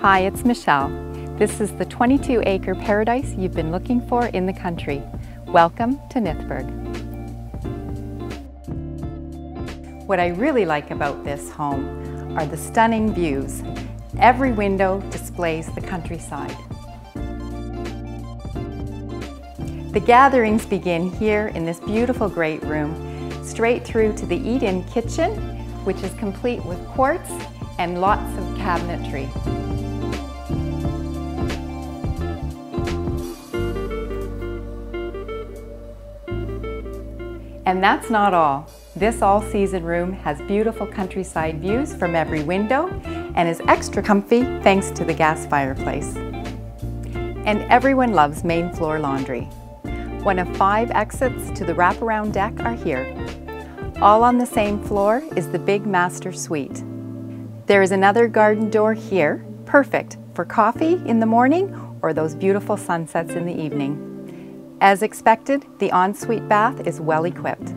Hi, it's Michelle. This is the 22 acre paradise you've been looking for in the country. Welcome to Nithburg. What I really like about this home are the stunning views. Every window displays the countryside. The gatherings begin here in this beautiful great room, straight through to the eat-in kitchen, which is complete with quartz and lots of cabinetry. And that's not all. This all-season room has beautiful countryside views from every window and is extra comfy thanks to the gas fireplace. And everyone loves main floor laundry. One of five exits to the wraparound deck are here. All on the same floor is the big master suite. There is another garden door here, perfect for coffee in the morning or those beautiful sunsets in the evening. As expected, the ensuite bath is well equipped.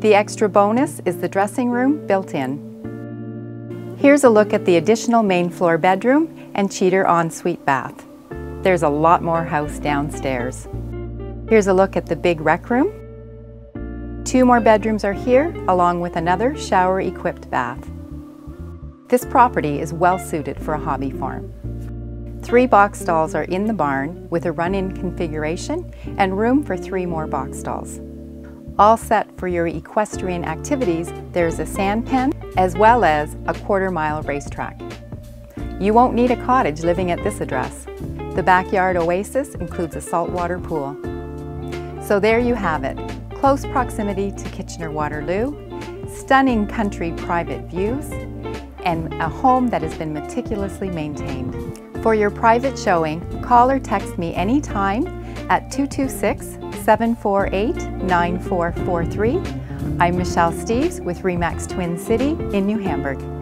The extra bonus is the dressing room built in. Here's a look at the additional main floor bedroom and cheater ensuite bath. There's a lot more house downstairs. Here's a look at the big rec room. Two more bedrooms are here, along with another shower-equipped bath. This property is well suited for a hobby farm. Three box stalls are in the barn with a run-in configuration and room for three more box stalls. All set for your equestrian activities, there's a sand pen as well as a quarter mile racetrack. You won't need a cottage living at this address. The backyard oasis includes a saltwater pool. So there you have it, close proximity to Kitchener-Waterloo, stunning country private views, and a home that has been meticulously maintained. For your private showing, call or text me anytime at 226-748-9443. I'm Michelle Steves with REMAX Twin City in New Hamburg.